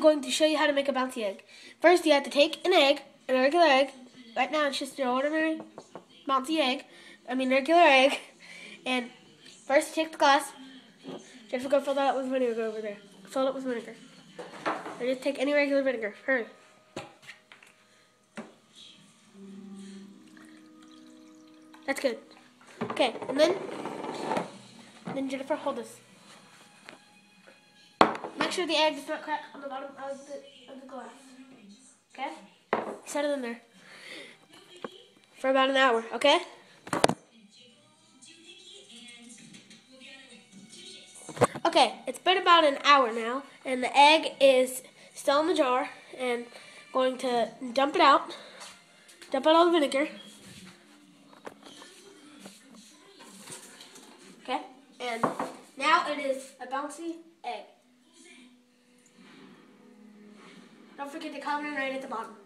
Going to show you how to make a bouncy egg. First, you have to take an egg, an regular egg. Right now, it's just an ordinary bouncy egg. I mean, regular egg. And first, take the glass. Jennifer, go fill that up with vinegar over there. Fill it up with vinegar. Or just take any regular vinegar. Hurry. That's good. Okay, and then, then Jennifer, hold this. Make sure the egg does not crack on the bottom of the, of the glass. Okay? Set it in there. For about an hour, okay? Okay, it's been about an hour now, and the egg is still in the jar, and going to dump it out. Dump out all the vinegar. Okay, and now it is a bouncy egg. Don't forget to comment right at the bottom.